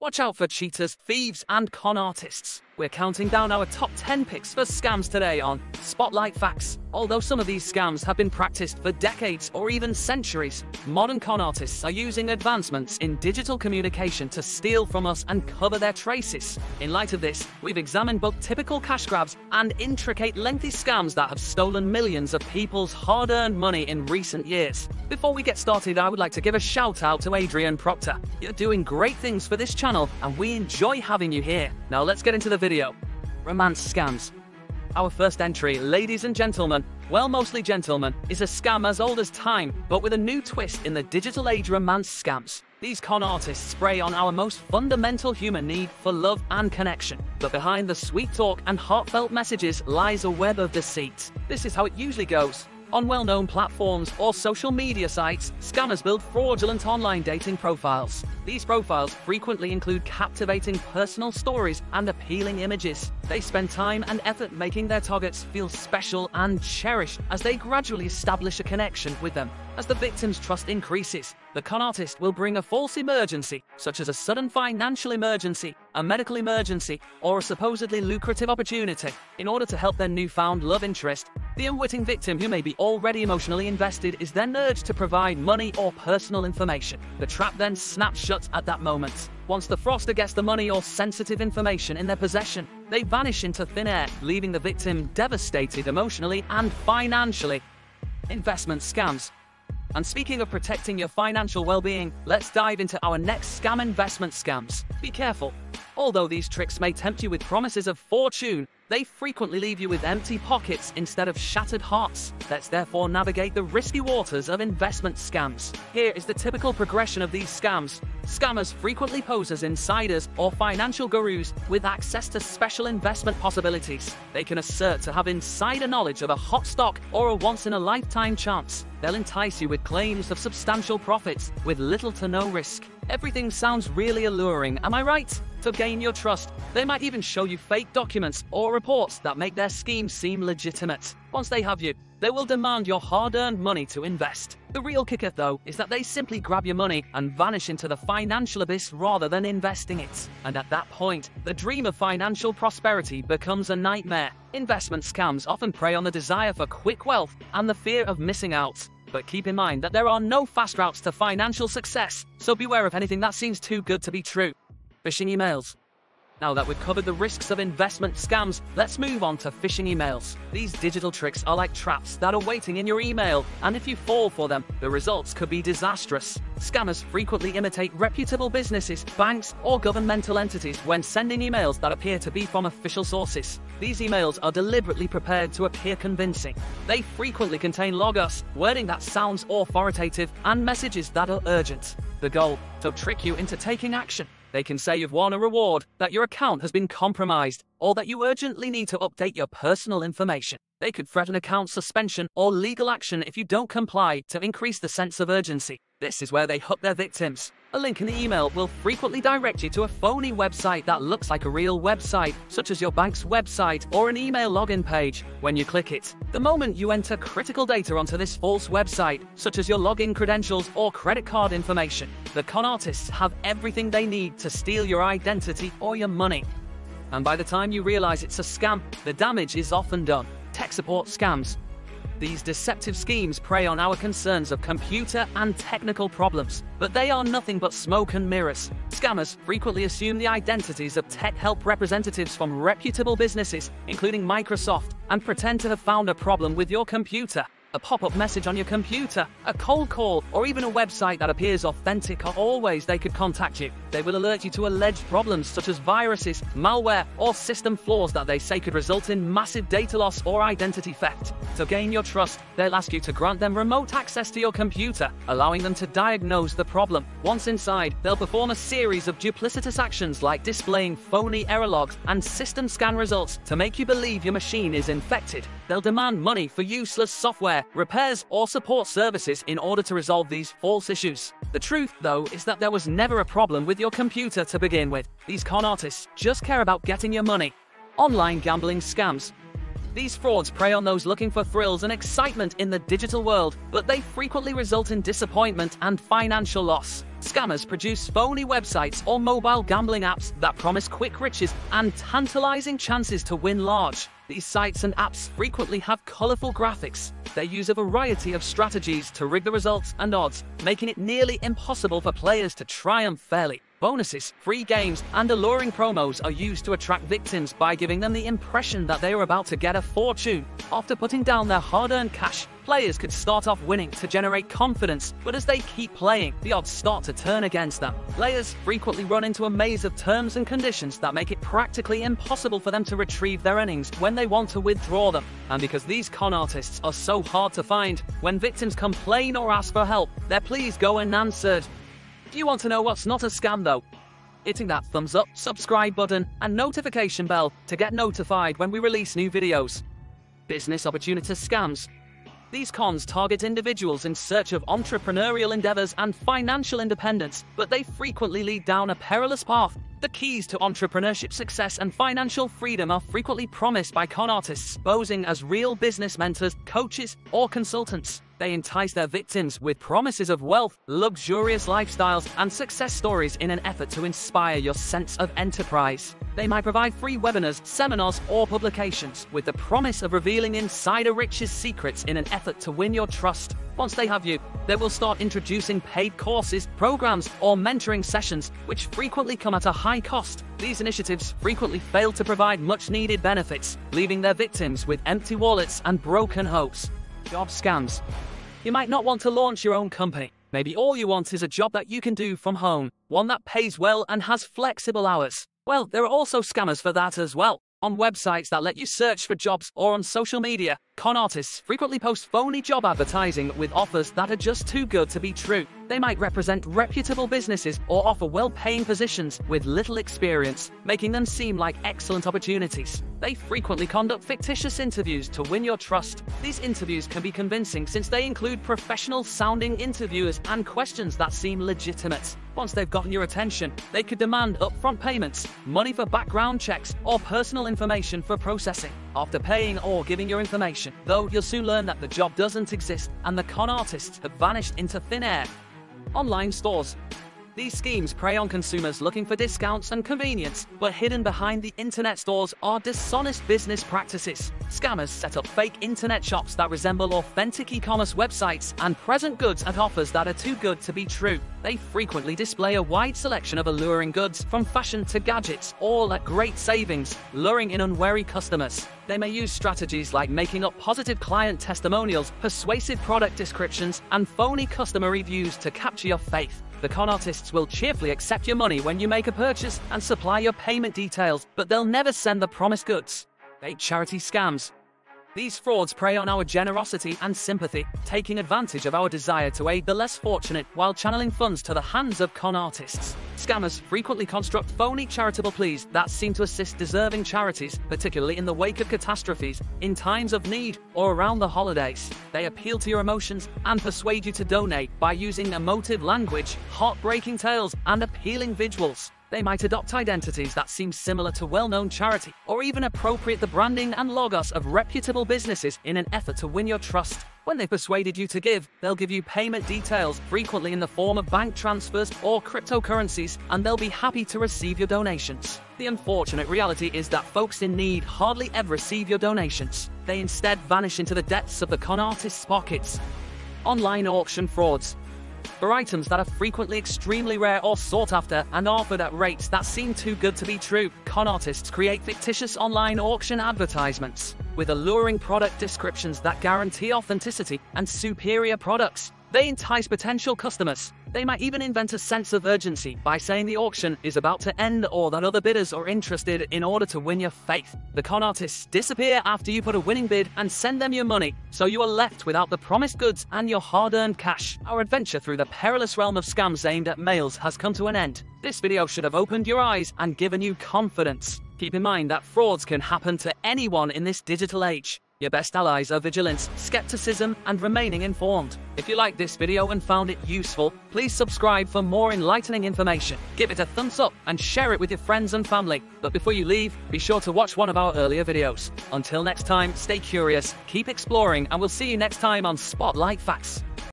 Watch out for cheaters, thieves, and con artists. We're counting down our top 10 picks for scams today on Spotlight Facts. Although some of these scams have been practiced for decades or even centuries, modern con artists are using advancements in digital communication to steal from us and cover their traces. In light of this, we've examined both typical cash grabs and intricate lengthy scams that have stolen millions of people's hard-earned money in recent years. Before we get started, I would like to give a shout out to Adrian Proctor. You're doing great things for this channel and we enjoy having you here. Now let's get into the video. Romance scams. Our first entry, ladies and gentlemen, well, mostly gentlemen, is a scam as old as time, but with a new twist in the digital age romance scams. These con artists prey on our most fundamental human need for love and connection. But behind the sweet talk and heartfelt messages lies a web of deceit. This is how it usually goes. On well-known platforms or social media sites, scammers build fraudulent online dating profiles. These profiles frequently include captivating personal stories and appealing images. They spend time and effort making their targets feel special and cherished as they gradually establish a connection with them. As the victim's trust increases, the con artist will bring a false emergency, such as a sudden financial emergency, a medical emergency, or a supposedly lucrative opportunity, in order to help their newfound love interest. The unwitting victim, who may be already emotionally invested, is then urged to provide money or personal information. The trap then snaps shut at that moment. Once the froster gets the money or sensitive information in their possession, they vanish into thin air, leaving the victim devastated emotionally and financially. Investment scams. And speaking of protecting your financial well-being, let's dive into our next scam investment scams. Be careful. Although these tricks may tempt you with promises of fortune, they frequently leave you with empty pockets instead of shattered hearts. Let's therefore navigate the risky waters of investment scams. Here is the typical progression of these scams. Scammers frequently pose as insiders or financial gurus with access to special investment possibilities. They can assert to have insider knowledge of a hot stock or a once-in-a-lifetime chance. They'll entice you with claims of substantial profits with little to no risk. Everything sounds really alluring, am I right? To gain your trust, they might even show you fake documents or reports that make their scheme seem legitimate. Once they have you, they will demand your hard-earned money to invest. The real kicker, though, is that they simply grab your money and vanish into the financial abyss rather than investing it. And at that point, the dream of financial prosperity becomes a nightmare. Investment scams often prey on the desire for quick wealth and the fear of missing out. But keep in mind that there are no fast routes to financial success, so beware of anything that seems too good to be true. Phishing emails. Now that we've covered the risks of investment scams, let's move on to phishing emails. These digital tricks are like traps that are waiting in your email, and if you fall for them, the results could be disastrous. Scammers frequently imitate reputable businesses, banks, or governmental entities when sending emails that appear to be from official sources. These emails are deliberately prepared to appear convincing. They frequently contain logos, wording that sounds authoritative, and messages that are urgent. The goal? To trick you into taking action. They can say you've won a reward, that your account has been compromised, or that you urgently need to update your personal information. They could threaten account suspension or legal action if you don't comply to increase the sense of urgency. This is where they hook their victims. A link in the email will frequently direct you to a phony website that looks like a real website, such as your bank's website or an email login page. When you click it, the moment you enter critical data onto this false website, such as your login credentials or credit card information, the con artists have everything they need to steal your identity or your money. And by the time you realize it's a scam, the damage is often done. Tech support scams. These deceptive schemes prey on our concerns of computer and technical problems, but they are nothing but smoke and mirrors. Scammers frequently assume the identities of tech help representatives from reputable businesses, including Microsoft, and pretend to have found a problem with your computer a pop-up message on your computer, a cold call, or even a website that appears authentic are all ways they could contact you. They will alert you to alleged problems such as viruses, malware, or system flaws that they say could result in massive data loss or identity theft. To gain your trust, they'll ask you to grant them remote access to your computer, allowing them to diagnose the problem. Once inside, they'll perform a series of duplicitous actions like displaying phony error logs and system scan results to make you believe your machine is infected. They'll demand money for useless software, repairs, or support services in order to resolve these false issues. The truth, though, is that there was never a problem with your computer to begin with. These con artists just care about getting your money. Online gambling scams. These frauds prey on those looking for thrills and excitement in the digital world, but they frequently result in disappointment and financial loss. Scammers produce phony websites or mobile gambling apps that promise quick riches and tantalizing chances to win large. These sites and apps frequently have colorful graphics. They use a variety of strategies to rig the results and odds, making it nearly impossible for players to triumph fairly. Bonuses, free games, and alluring promos are used to attract victims by giving them the impression that they are about to get a fortune. After putting down their hard-earned cash, players could start off winning to generate confidence, but as they keep playing, the odds start to turn against them. Players frequently run into a maze of terms and conditions that make it practically impossible for them to retrieve their earnings when they want to withdraw them. And because these con artists are so hard to find, when victims complain or ask for help, their pleas go unanswered. Do you want to know what's not a scam though? Hitting that thumbs up, subscribe button, and notification bell to get notified when we release new videos. Business opportunity scams. These cons target individuals in search of entrepreneurial endeavors and financial independence, but they frequently lead down a perilous path. The keys to entrepreneurship success and financial freedom are frequently promised by con artists posing as real business mentors, coaches, or consultants. They entice their victims with promises of wealth, luxurious lifestyles, and success stories in an effort to inspire your sense of enterprise. They might provide free webinars, seminars, or publications with the promise of revealing insider riches secrets in an effort to win your trust. Once they have you, they will start introducing paid courses, programs, or mentoring sessions, which frequently come at a high cost. These initiatives frequently fail to provide much needed benefits, leaving their victims with empty wallets and broken hopes. Job scams. You might not want to launch your own company. Maybe all you want is a job that you can do from home, one that pays well and has flexible hours. Well, there are also scammers for that as well. On websites that let you search for jobs or on social media, con artists frequently post phony job advertising with offers that are just too good to be true. They might represent reputable businesses or offer well paying positions with little experience, making them seem like excellent opportunities. They frequently conduct fictitious interviews to win your trust. These interviews can be convincing since they include professional sounding interviewers and questions that seem legitimate. Once they've gotten your attention, they could demand upfront payments, money for background checks, or personal information for processing. After paying or giving your information, though, you'll soon learn that the job doesn't exist and the con artists have vanished into thin air. Online stores. These schemes prey on consumers looking for discounts and convenience, but hidden behind the internet stores are dishonest business practices. Scammers set up fake internet shops that resemble authentic e-commerce websites and present goods at offers that are too good to be true. They frequently display a wide selection of alluring goods, from fashion to gadgets, all at great savings, luring in unwary customers. They may use strategies like making up positive client testimonials, persuasive product descriptions, and phony customer reviews to capture your faith. The con artists will cheerfully accept your money when you make a purchase and supply your payment details, but they'll never send the promised goods. 8 charity scams. These frauds prey on our generosity and sympathy, taking advantage of our desire to aid the less fortunate while channeling funds to the hands of con artists. Scammers frequently construct phony charitable pleas that seem to assist deserving charities, particularly in the wake of catastrophes, in times of need, or around the holidays. They appeal to your emotions and persuade you to donate by using emotive language, heartbreaking tales, and appealing visuals. They might adopt identities that seem similar to well-known charity, or even appropriate the branding and logos of reputable businesses in an effort to win your trust. When they've persuaded you to give, they'll give you payment details, frequently in the form of bank transfers or cryptocurrencies, and they'll be happy to receive your donations. The unfortunate reality is that folks in need hardly ever receive your donations. They instead vanish into the depths of the con artist's pockets. Online auction frauds for items that are frequently extremely rare or sought after and offered at rates that seem too good to be true. Con artists create fictitious online auction advertisements with alluring product descriptions that guarantee authenticity and superior products. They entice potential customers. They might even invent a sense of urgency by saying the auction is about to end or that other bidders are interested in order to win your faith. The con artists disappear after you put a winning bid and send them your money, so you are left without the promised goods and your hard-earned cash. Our adventure through the perilous realm of scams aimed at males has come to an end. This video should have opened your eyes and given you confidence. Keep in mind that frauds can happen to anyone in this digital age. Your best allies are vigilance, skepticism, and remaining informed. If you liked this video and found it useful, please subscribe for more enlightening information. Give it a thumbs up and share it with your friends and family. But before you leave, be sure to watch one of our earlier videos. Until next time, stay curious, keep exploring, and we'll see you next time on Spotlight Facts.